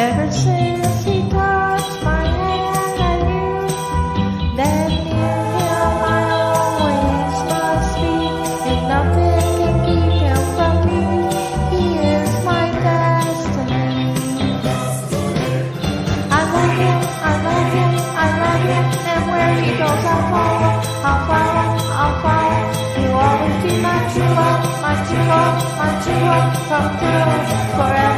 Ever since he touched my hand, I knew that near him I always must be. And nothing can keep him from me. He is my destiny. I love him, I love him, I love him. And where he goes, I'll follow, I'll follow, I'll follow. He'll always be my true my true my true love. Forever,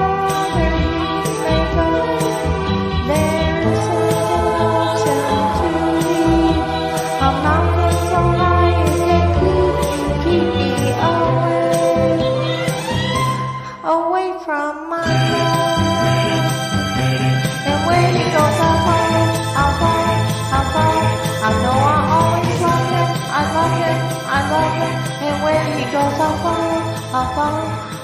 Love him. And where he goes, I'll follow, I'll follow.